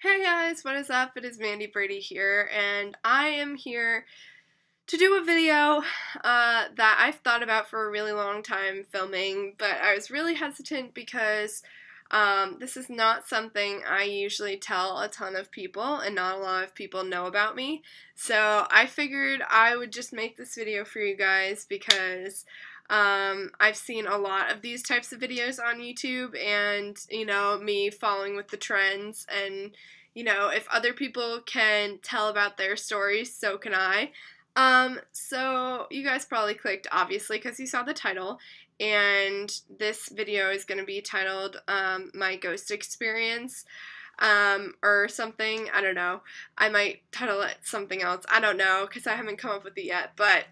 Hey guys, what is up? It is Mandy Brady here, and I am here to do a video uh, that I've thought about for a really long time filming, but I was really hesitant because um, this is not something I usually tell a ton of people, and not a lot of people know about me. So I figured I would just make this video for you guys because um, I've seen a lot of these types of videos on YouTube, and you know, me following with the trends, and you know, if other people can tell about their stories, so can I. Um, so you guys probably clicked obviously because you saw the title, and this video is going to be titled um, "My Ghost Experience." Um, or something. I don't know. I might title it something else. I don't know because I haven't come up with it yet. But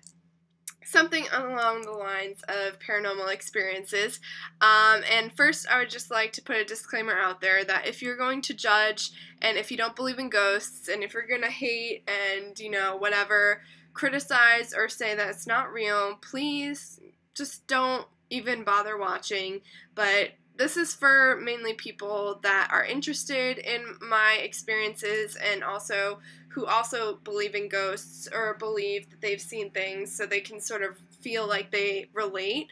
something along the lines of paranormal experiences. Um, and first, I would just like to put a disclaimer out there that if you're going to judge and if you don't believe in ghosts and if you're going to hate and, you know, whatever, criticize or say that it's not real, please just don't even bother watching. But this is for mainly people that are interested in my experiences and also who also believe in ghosts or believe that they've seen things so they can sort of feel like they relate.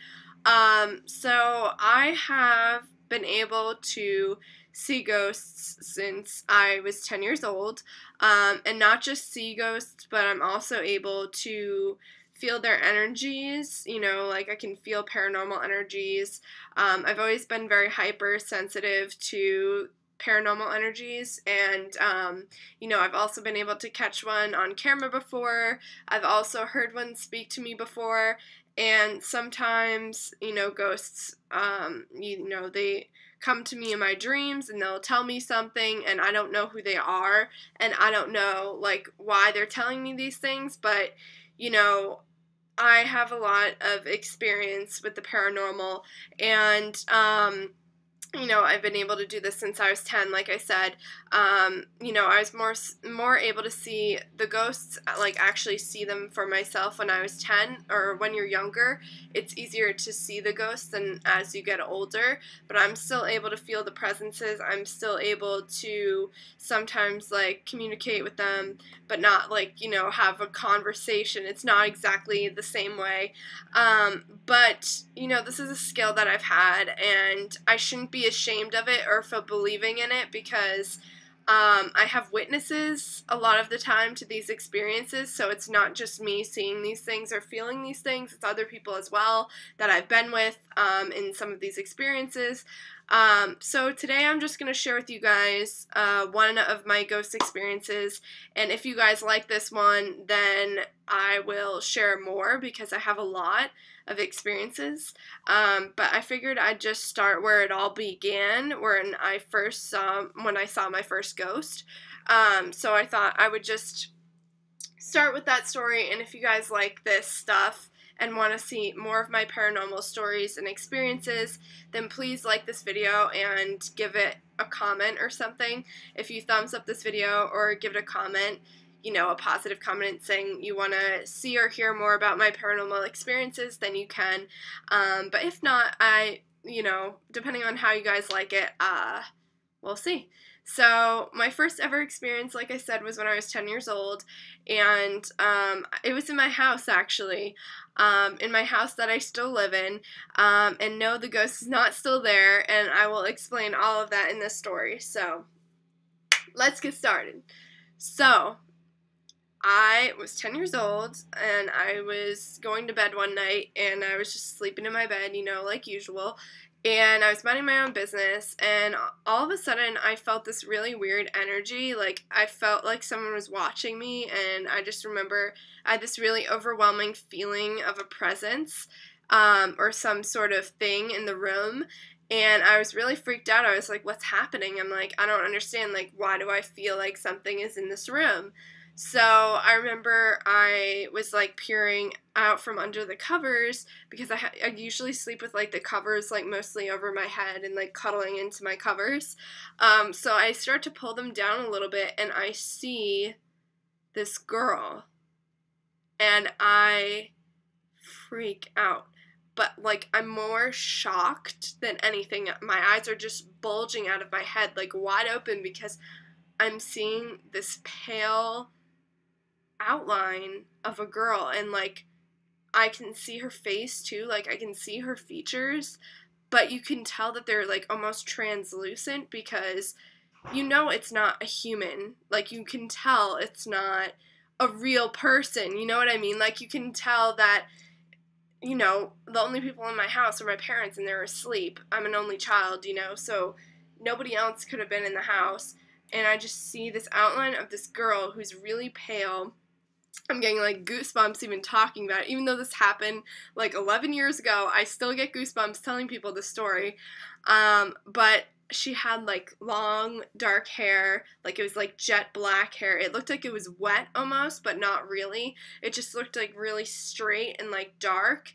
Um, so I have been able to see ghosts since I was 10 years old, um, and not just see ghosts, but I'm also able to feel their energies. You know, like I can feel paranormal energies. Um, I've always been very hypersensitive to paranormal energies and um, you know i've also been able to catch one on camera before i've also heard one speak to me before and sometimes you know ghosts um, you know they come to me in my dreams and they'll tell me something and i don't know who they are and i don't know like why they're telling me these things but you know I have a lot of experience with the paranormal, and um, you know I've been able to do this since I was ten. Like I said, um, you know I was more more able to see the ghosts, like actually see them for myself when I was ten, or when you're younger. It's easier to see the ghosts than as you get older. But I'm still able to feel the presences. I'm still able to sometimes like communicate with them, but not like you know have a conversation. It's not exactly the same way. Um, but you know this is a skill that I've had, and I shouldn't be ashamed of it or for believing in it because um, I have witnesses a lot of the time to these experiences, so it's not just me seeing these things or feeling these things, it's other people as well that I've been with um, in some of these experiences. Um, so today I'm just going to share with you guys uh, one of my ghost experiences, and if you guys like this one, then I will share more because I have a lot of experiences. Um, but I figured I'd just start where it all began, when I first saw when I saw my first ghost. Um, so I thought I would just start with that story, and if you guys like this stuff and want to see more of my paranormal stories and experiences, then please like this video and give it a comment or something. If you thumbs up this video or give it a comment, you know, a positive comment saying you want to see or hear more about my paranormal experiences, then you can. Um, but if not, I, you know, depending on how you guys like it, uh, we'll see. So, my first ever experience, like I said, was when I was 10 years old, and um, it was in my house actually, um, in my house that I still live in. Um, and no, the ghost is not still there, and I will explain all of that in this story. So, let's get started. So, I was 10 years old and I was going to bed one night and I was just sleeping in my bed, you know, like usual. And I was minding my own business and all of a sudden I felt this really weird energy. Like I felt like someone was watching me and I just remember I had this really overwhelming feeling of a presence um, or some sort of thing in the room and I was really freaked out. I was like, what's happening? I'm like, I don't understand. Like, why do I feel like something is in this room? So I remember I was like peering out from under the covers because I, ha- I usually sleep with like the covers like mostly over my head and like cuddling into my covers. Um, so I start to pull them down a little bit and I see this girl and I freak out. But like I'm more shocked than anything. My eyes are just bulging out of my head like wide open because I'm seeing this pale outline of a girl and like I can see her face too, like I can see her features, but you can tell that they're like almost translucent because you know it's not a human. Like you can tell it's not a real person. You know what I mean? Like you can tell that you know, the only people in my house are my parents and they're asleep. I'm an only child, you know, so nobody else could have been in the house. And I just see this outline of this girl who's really pale I'm getting like goosebumps even talking about it. Even though this happened like 11 years ago, I still get goosebumps telling people the story. Um, but she had like long dark hair, like it was like jet black hair. It looked like it was wet almost, but not really. It just looked like really straight and like dark.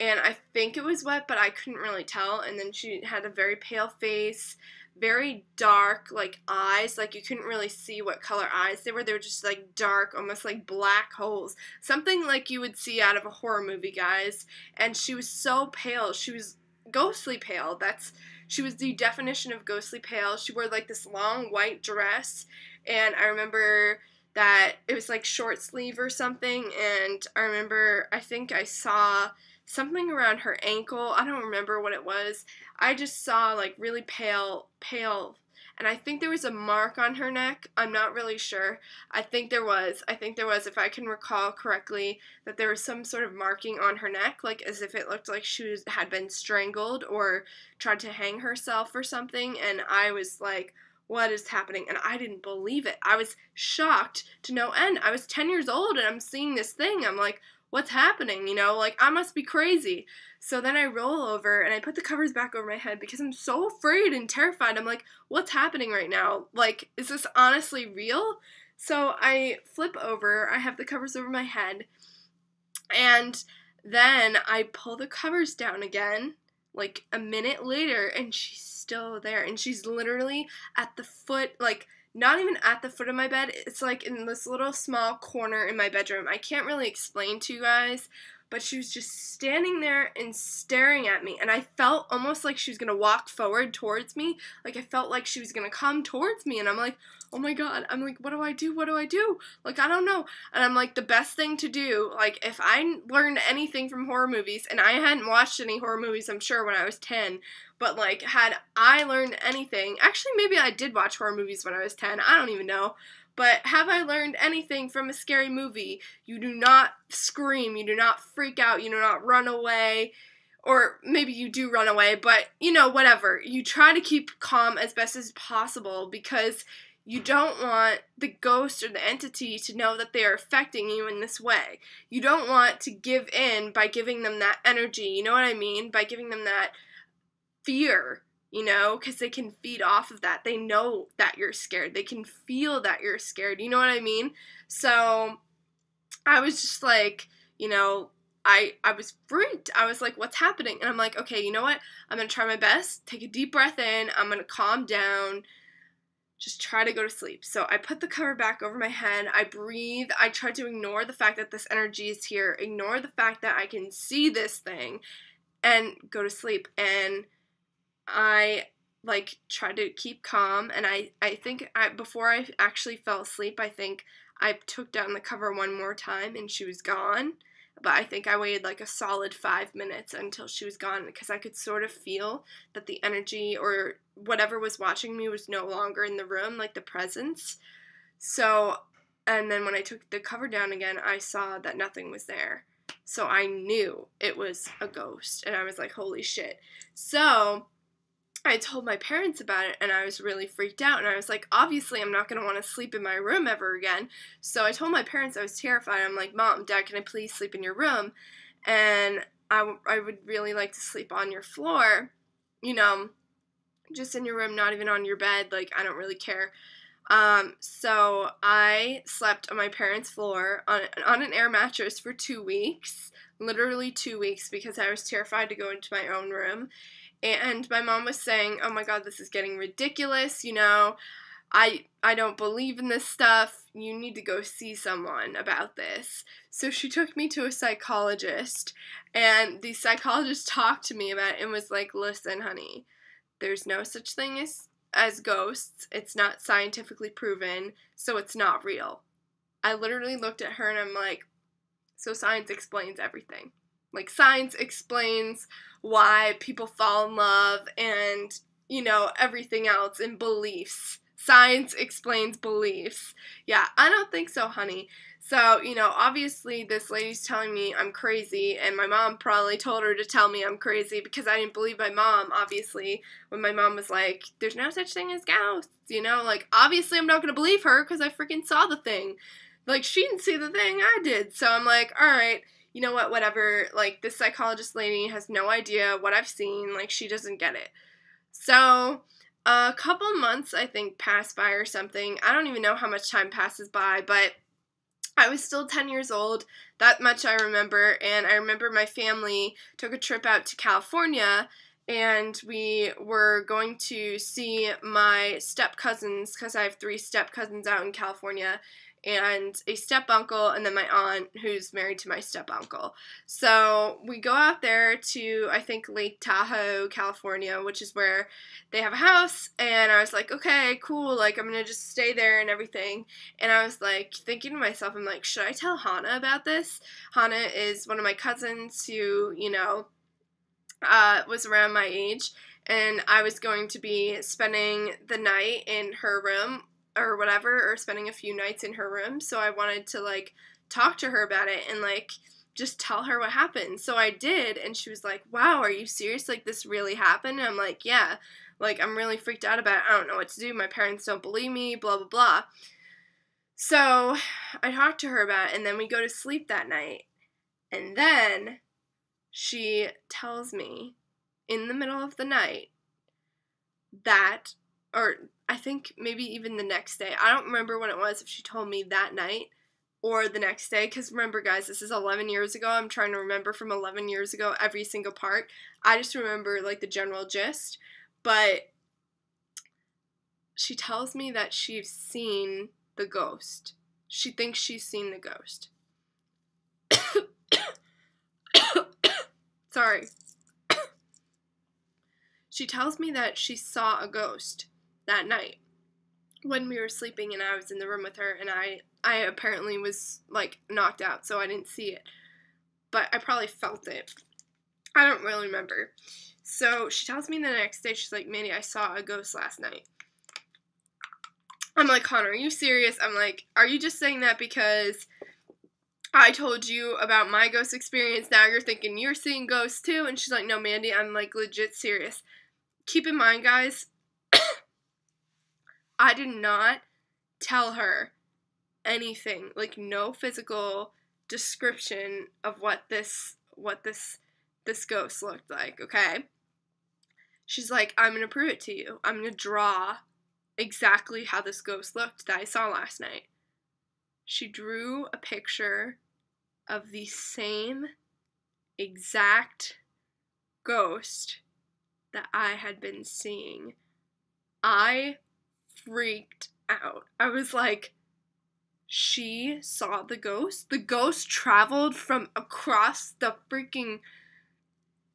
And I think it was wet, but I couldn't really tell. And then she had a very pale face very dark like eyes. Like you couldn't really see what color eyes they were. They were just like dark almost like black holes. Something like you would see out of a horror movie guys. And she was so pale. She was ghostly pale. That's she was the definition of ghostly pale. She wore like this long white dress. And i remember that it was like short sleeve or something. And i remember i think i saw something around her ankle. I don't remember what it was. I just saw like really pale, pale, and I think there was a mark on her neck. I'm not really sure. I think there was. I think there was, if I can recall correctly, that there was some sort of marking on her neck, like as if it looked like she was, had been strangled or tried to hang herself or something. And I was like, what is happening? And I didn't believe it. I was shocked to no end. I was 10 years old and I'm seeing this thing. I'm like, what's happening? You know, like I must be crazy. So then I roll over and I put the covers back over my head because I'm so afraid and terrified. I'm like, what's happening right now? Like, is this honestly real? So I flip over, I have the covers over my head, and then I pull the covers down again, like a minute later, and she's still there. And she's literally at the foot, like, not even at the foot of my bed. It's like in this little small corner in my bedroom. I can't really explain to you guys, but she was just standing there and staring at me. And I felt almost like she was going to walk forward towards me. Like I felt like she was going to come towards me. And I'm like, oh my God. I'm like, what do I do? What do I do? Like, I don't know. And I'm like, the best thing to do, like, if I learned anything from horror movies, and I hadn't watched any horror movies, I'm sure, when I was 10, but like, had I learned anything, actually, maybe I did watch horror movies when I was 10. I don't even know. But have I learned anything from a scary movie? You do not scream, you do not freak out, you do not run away, or maybe you do run away, but you know, whatever. You try to keep calm as best as possible because you don't want the ghost or the entity to know that they are affecting you in this way. You don't want to give in by giving them that energy, you know what I mean? By giving them that fear you know, because they can feed off of that. They know that you're scared. They can feel that you're scared. You know what I mean? So I was just like, you know, I I was freaked. I was like, what's happening? And I'm like, okay, you know what? I'm gonna try my best. Take a deep breath in. I'm gonna calm down. Just try to go to sleep. So I put the cover back over my head. I breathe. I try to ignore the fact that this energy is here. Ignore the fact that I can see this thing, and go to sleep. And I like tried to keep calm and I I think I before I actually fell asleep, I think I took down the cover one more time and she was gone. But I think I waited like a solid five minutes until she was gone because I could sort of feel that the energy or whatever was watching me was no longer in the room, like the presence. So, and then when I took the cover down again, I saw that nothing was there. So I knew it was a ghost. And I was like, holy shit. So, I told my parents about it and I was really freaked out. And I was like, obviously, I'm not going to want to sleep in my room ever again. So I told my parents I was terrified. I'm like, Mom, Dad, can I please sleep in your room? And I, I would really like to sleep on your floor, you know, just in your room, not even on your bed. Like, I don't really care. Um, so I slept on my parents' floor on, on an air mattress for two weeks, literally two weeks, because I was terrified to go into my own room and my mom was saying, "Oh my god, this is getting ridiculous, you know. I I don't believe in this stuff. You need to go see someone about this." So she took me to a psychologist, and the psychologist talked to me about it and was like, "Listen, honey, there's no such thing as as ghosts. It's not scientifically proven, so it's not real. I literally looked at her and I'm like, so science explains everything. Like, science explains why people fall in love and, you know, everything else and beliefs. Science explains beliefs. Yeah, I don't think so, honey. So, you know, obviously this lady's telling me I'm crazy, and my mom probably told her to tell me I'm crazy because I didn't believe my mom, obviously, when my mom was like, there's no such thing as ghosts, you know? Like, obviously I'm not gonna believe her because I freaking saw the thing. Like, she didn't see the thing, I did. So I'm like, alright, you know what, whatever. Like, this psychologist lady has no idea what I've seen, like, she doesn't get it. So, a couple months, I think, passed by or something. I don't even know how much time passes by, but I was still 10 years old. That much I remember. And I remember my family took a trip out to California and we were going to see my step cousins because I have three step cousins out in California and a step uncle, and then my aunt who's married to my step uncle. So we go out there to, I think, Lake Tahoe, California, which is where they have a house. And I was like, okay, cool. Like, I'm gonna just stay there and everything. And I was like, thinking to myself, I'm like, should I tell Hannah about this? Hannah is one of my cousins who, you know, uh, was around my age. And I was going to be spending the night in her room or whatever or spending a few nights in her room. So i wanted to like talk to her about it and like just tell her what happened. So i did and she was like wow are you serious? Like this really happened? And i'm like yeah. Like i'm really freaked out about it. I don't know what to do. My parents don't believe me blah blah blah. So i talked to her about it and then we go to sleep that night. And then she tells me in the middle of the night that or I think maybe even the next day. I don't remember when it was, if she told me that night or the next day. Because remember, guys, this is 11 years ago. I'm trying to remember from 11 years ago every single part. I just remember like the general gist. But she tells me that she's seen the ghost. She thinks she's seen the ghost. Sorry. she tells me that she saw a ghost that night when we were sleeping and I was in the room with her and I I apparently was like knocked out so I didn't see it. But I probably felt it. I don't really remember. So she tells me the next day, she's like, Mandy, I saw a ghost last night. I'm like, Connor, are you serious? I'm like, are you just saying that because I told you about my ghost experience? Now you're thinking you're seeing ghosts too? And she's like, no, Mandy, I'm like legit serious. Keep in mind, guys, I did not tell her anything, like no physical description of what this what this this ghost looked like, okay? She's like, I'm gonna prove it to you. I'm gonna draw exactly how this ghost looked that I saw last night. She drew a picture of the same exact ghost that I had been seeing. I freaked out. I was like, she saw the ghost? The ghost traveled from across the freaking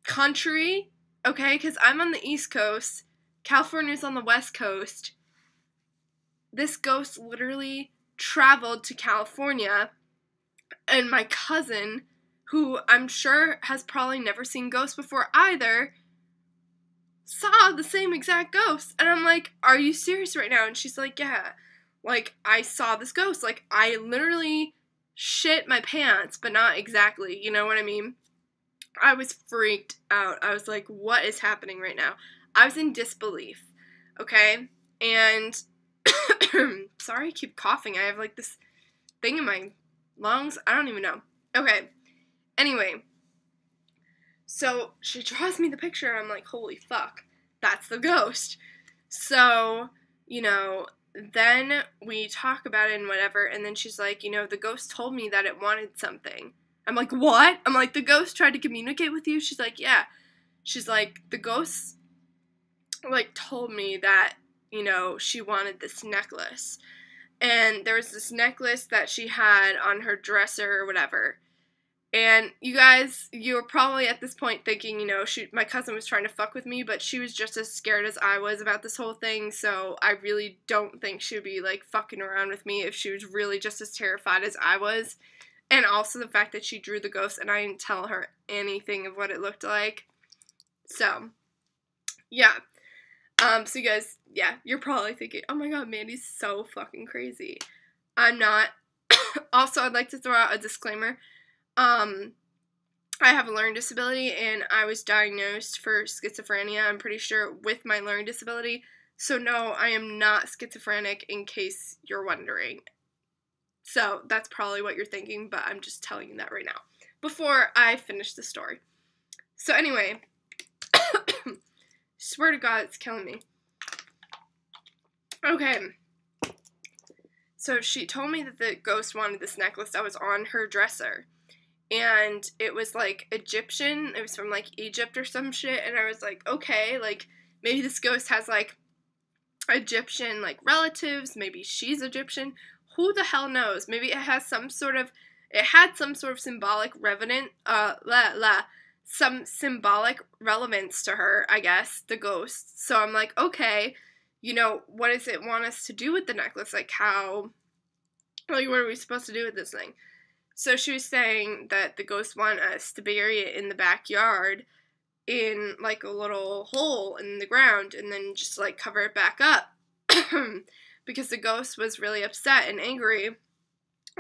country, okay? Because I'm on the East Coast, California's on the West Coast. This ghost literally traveled to California, and my cousin, who I'm sure has probably never seen ghosts before either, saw the same exact ghost. And I'm like, Are you serious right now? And she's like, Yeah. Like, I saw this ghost. Like, I literally shit my pants, but not exactly. You know what I mean? I was freaked out. I was like, What is happening right now? I was in disbelief. Okay? And sorry, I keep coughing. I have like this thing in my lungs. I don't even know. Okay. Anyway, so she draws me the picture, I'm like, holy fuck, that's the ghost. So, you know, then we talk about it and whatever, and then she's like, you know, the ghost told me that it wanted something. I'm like, what? I'm like, the ghost tried to communicate with you? She's like, yeah. She's like, the ghost, like, told me that, you know, she wanted this necklace. And there was this necklace that she had on her dresser or whatever And you guys, you're probably at this point thinking, you know, she, my cousin was trying to fuck with me, but she was just as scared as I was about this whole thing. So I really don't think she would be like fucking around with me if she was really just as terrified as I was. And also the fact that she drew the ghost and I didn't tell her anything of what it looked like. So, yeah. Um, so you guys, yeah, you're probably thinking, oh my god, Mandy's so fucking crazy. I'm not. also, I'd like to throw out a disclaimer. Um, I have a learning disability and I was diagnosed for schizophrenia, I'm pretty sure, with my learning disability. So, no, I am not schizophrenic in case you're wondering. So, that's probably what you're thinking, but I'm just telling you that right now before I finish the story. So, anyway, swear to God, it's killing me. Okay. So, she told me that the ghost wanted this necklace that was on her dresser and it was like Egyptian. It was from like Egypt or some shit. And I was like, okay, like maybe this ghost has like Egyptian like relatives. Maybe she's Egyptian. Who the hell knows? Maybe it has some sort of it had some sort of symbolic revenant uh la la some symbolic relevance to her, I guess, the ghost. So I'm like, okay, you know, what does it want us to do with the necklace? Like how like what are we supposed to do with this thing? So she was saying that the ghosts want us to bury it in the backyard in like a little hole in the ground and then just like cover it back up because the ghost was really upset and angry.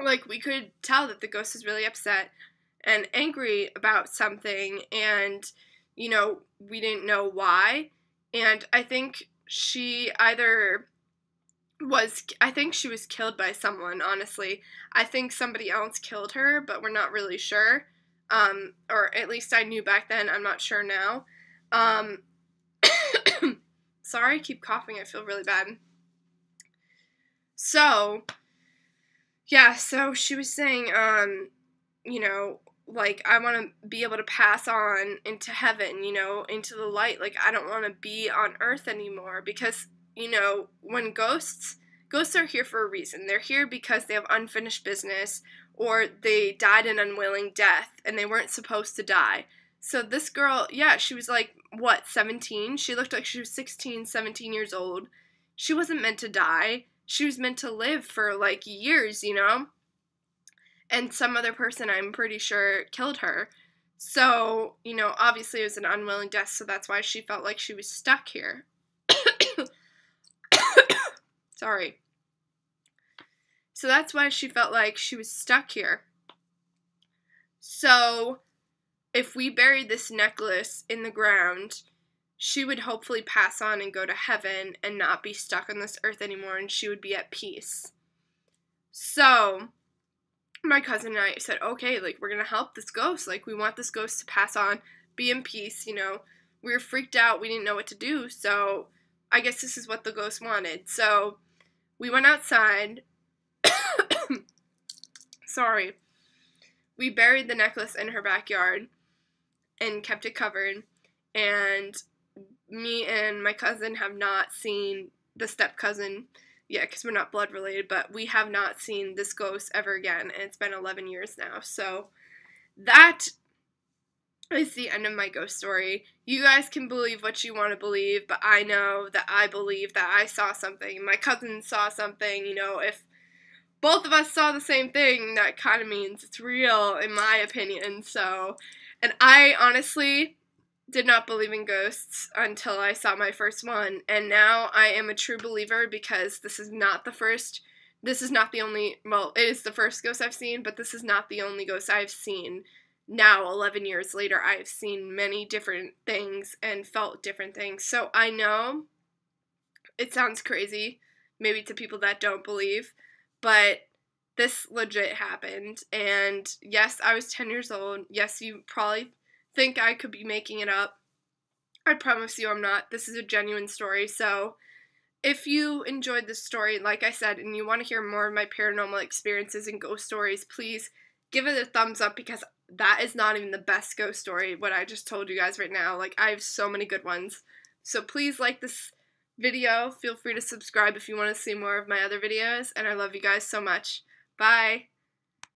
Like we could tell that the ghost was really upset and angry about something and you know, we didn't know why. And I think she either was I think she was killed by someone, honestly. I think somebody else killed her, but we're not really sure. Um, or at least I knew back then, I'm not sure now. Um, sorry, I keep coughing, I feel really bad. So, yeah, so she was saying, um, you know, like I want to be able to pass on into heaven, you know, into the light. Like I don't want to be on earth anymore because you know, when ghosts ghosts are here for a reason. They're here because they have unfinished business or they died an unwilling death and they weren't supposed to die. So this girl, yeah, she was like what, 17? She looked like she was 16, 17 years old. She wasn't meant to die. She was meant to live for like years, you know? And some other person, I'm pretty sure, killed her. So, you know, obviously it was an unwilling death, so that's why she felt like she was stuck here. Sorry. So that's why she felt like she was stuck here. So, if we buried this necklace in the ground, she would hopefully pass on and go to heaven and not be stuck on this earth anymore and she would be at peace. So, my cousin and I said, okay, like, we're gonna help this ghost. Like, we want this ghost to pass on, be in peace, you know. We were freaked out, we didn't know what to do, so I guess this is what the ghost wanted. So, we went outside. Sorry. We buried the necklace in her backyard and kept it covered. And me and my cousin have not seen the step cousin yet because we're not blood related, but we have not seen this ghost ever again. And it's been 11 years now. So that is the end of my ghost story. You guys can believe what you want to believe, but I know that I believe that I saw something. My cousin saw something, you know, if both of us saw the same thing, that kind of means it's real, in my opinion. So, and I honestly did not believe in ghosts until I saw my first one, and now I am a true believer because this is not the first. This is not the only, well, it is the first ghost I've seen, but this is not the only ghost I've seen now 11 years later i've seen many different things and felt different things. So i know it sounds crazy maybe to people that don't believe but this legit happened. And yes i was 10 years old. Yes you probably think i could be making it up. I promise you i'm not. This is a genuine story. So if you enjoyed this story like i said and you want to hear more of my paranormal experiences and ghost stories please give it a thumbs up because that is not even the best ghost story, what I just told you guys right now. Like, I have so many good ones. So please like this video. Feel free to subscribe if you want to see more of my other videos. And I love you guys so much. Bye.